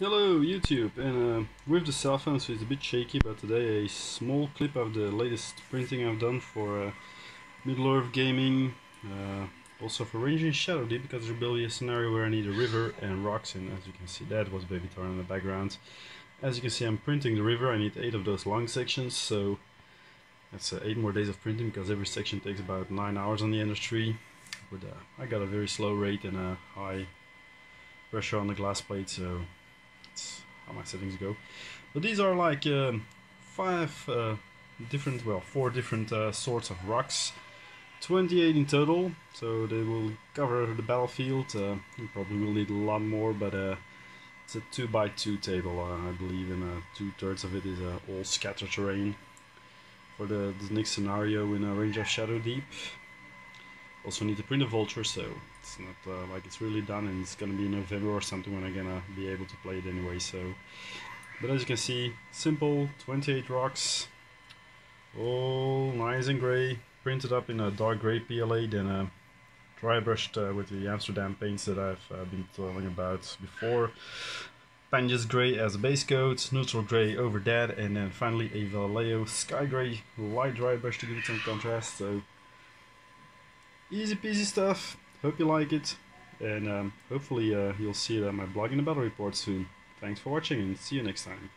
Hello YouTube, and uh, with the cell phone so it's a bit shaky but today a small clip of the latest printing I've done for uh, Middle-earth Gaming, uh, also for Ranging Shadow Deep because there will be a scenario where I need a river and rocks and as you can see that was Baby Thorn in the background. As you can see I'm printing the river, I need 8 of those long sections so that's uh, 8 more days of printing because every section takes about 9 hours on the industry. But uh, I got a very slow rate and a high pressure on the glass plate so how my settings go. But these are like um, five uh, different, well, four different uh, sorts of rocks. 28 in total, so they will cover the battlefield. Uh, you probably will need a lot more, but uh, it's a 2 by 2 table, uh, I believe, and uh, two thirds of it is all scatter terrain for the, the next scenario in a range of Shadow Deep. Also need to print a vulture, so it's not uh, like it's really done and it's gonna be in November or something when I'm gonna be able to play it anyway, so... But as you can see, simple, 28 rocks, all nice and grey, printed up in a dark grey PLA, then uh, dry brushed uh, with the Amsterdam paints that I've uh, been telling about before. Payne's Grey as a base coat, neutral grey over that, and then finally a Vallejo Sky Grey light dry brush to give it some contrast. So easy peasy stuff. Hope you like it, and um, hopefully uh, you'll see it on my blog in the battle report soon. Thanks for watching, and see you next time.